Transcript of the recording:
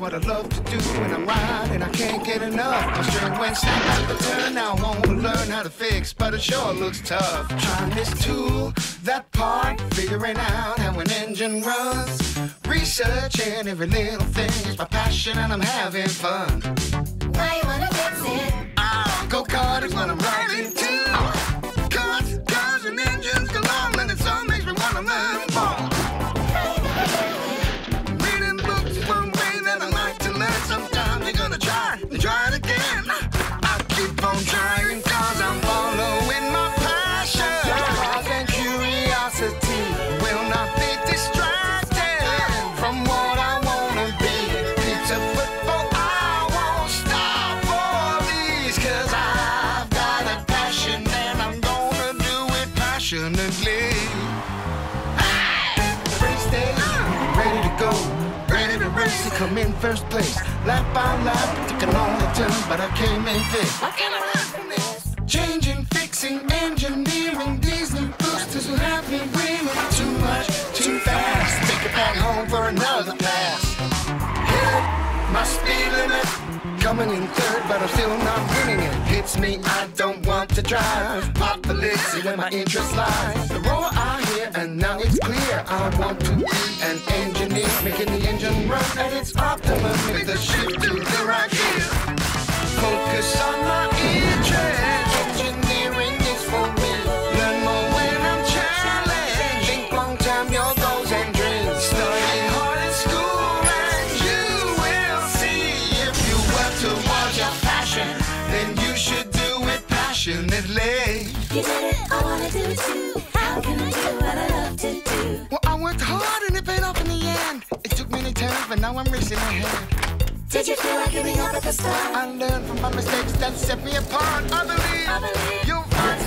what I love to do when I'm riding. I can't get enough. My string went snap out the turn. Now I want to learn how to fix, but it sure looks tough. Trying this tool, that part, figuring out how an engine runs. Researching every little thing is my passion, and I'm having fun. Why passionately. Race day, ready to go, ready to race to come in first place. Lap by lap, taking all the turn, but I came in fifth. What can I learn from this? Changing, fixing, engineering these new boosters will have me reeling too much, too fast. Take it back home for another pass. Hit my speed limit, coming in third, but I'm still not winning it. Hits me, I don't to drive. Pop the lid, see where my interest lies. The roar I hear, and now it's clear. I want to be an engineer, making the engine run at its optimum. with the shift to passionately. You did it, I wanna do it too. How can I do what I love to do? Well, I worked hard and it paid off in the end. It took many turns, but now I'm racing ahead. Did you feel like giving up at the start? I learned from my mistakes that set me apart. I believe, I believe you'll find